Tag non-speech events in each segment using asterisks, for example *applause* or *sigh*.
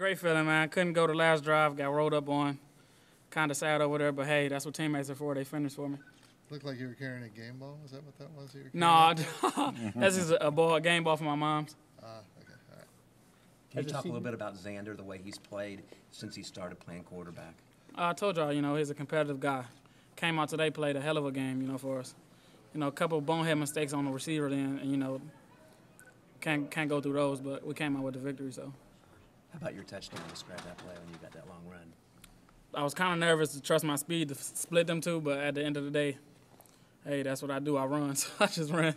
Great feeling, man. Couldn't go the last drive. Got rolled up on. Kind of sad over there, but hey, that's what teammates are for. They finish for me. Looked like you were carrying a game ball. Is that what that was? You No, carrying? *laughs* that's just a ball, a game ball for my mom's. Ah, okay, all right. Can you talk a little bit about Zander, the way he's played since he started playing quarterback? I told y'all, you know, he's a competitive guy. Came out today, played a hell of a game, you know, for us. You know, a couple of bonehead mistakes on the receiver then, and you know, can't can't go through those, but we came out with the victory. So How about your touchdown? Describe that play when you got that long run. I was kind of nervous to trust my speed to split them two, but at the end of the day, hey, that's what I do. I run, *laughs* so I just ran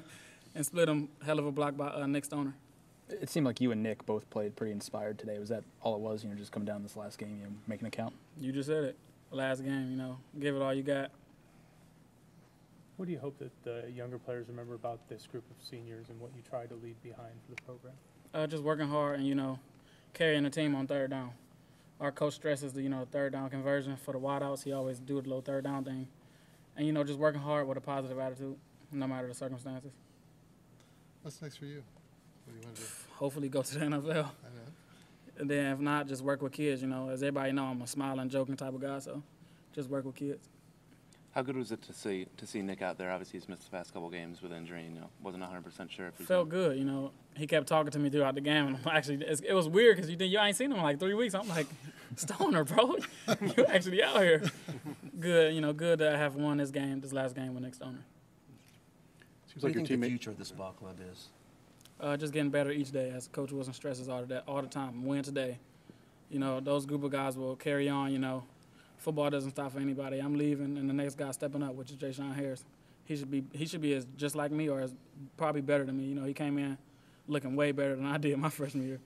and split them. Hell of a block by uh, Nick Stoner. It seemed like you and Nick both played pretty inspired today. Was that all it was? You know, just coming down this last game, you know, making it count. You just said it. Last game, you know, give it all you got. What do you hope that the younger players remember about this group of seniors and what you try to leave behind for the program? Uh, just working hard and you know, carrying the team on third down. Our coach stresses the you know third down conversion for the wideouts. He always do the little third down thing, and you know just working hard with a positive attitude, no matter the circumstances. What's next for you? What do you want to do? Hopefully, go to the NFL, I know. and then if not, just work with kids. You know, as everybody know, I'm a smiling, joking type of guy, so just work with kids. How good was it to see to see Nick out there? Obviously, he's missed the past couple games with injury. You know, wasn't 100 percent sure if he Felt good, you know. He kept talking to me throughout the game, and I'm actually, it's, it was weird because you think you ain't seen him in like three weeks. I'm like, *laughs* Stoner, bro, *laughs* you actually out here. Good, you know, good to have won this game, this last game with Nick Stoner. What do you think the future of this ball club is? Uh, just getting better each day. As Coach Wilson stresses all of that all the time. Win today. You know, those group of guys will carry on. You know, football doesn't stop for anybody. I'm leaving, and the next guy stepping up, which is Jay Harris. He should be he should be as just like me or as probably better than me. You know, he came in looking way better than I did my *laughs* freshman year.